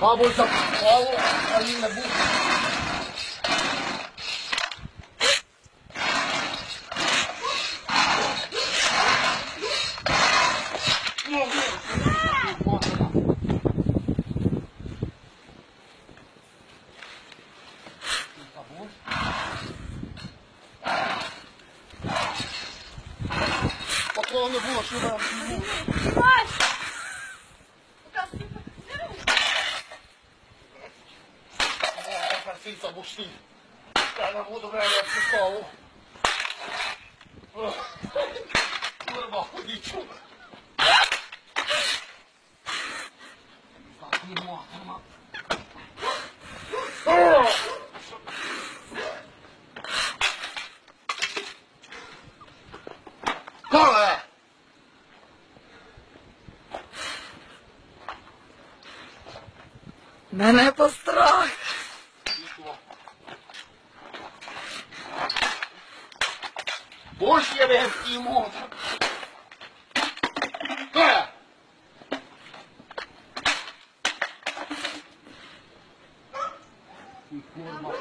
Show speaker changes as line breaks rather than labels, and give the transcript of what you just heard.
Babu, babu, babu, babu, babu, 光给补我吃的。
快！我告诉你，你。
哎，看谁找不着你。刚才我都给他来次扫我。我他妈好委屈。打屁股，他妈！
Мене пострах.
Boş yere ettiğim o adam. Ha! Normal.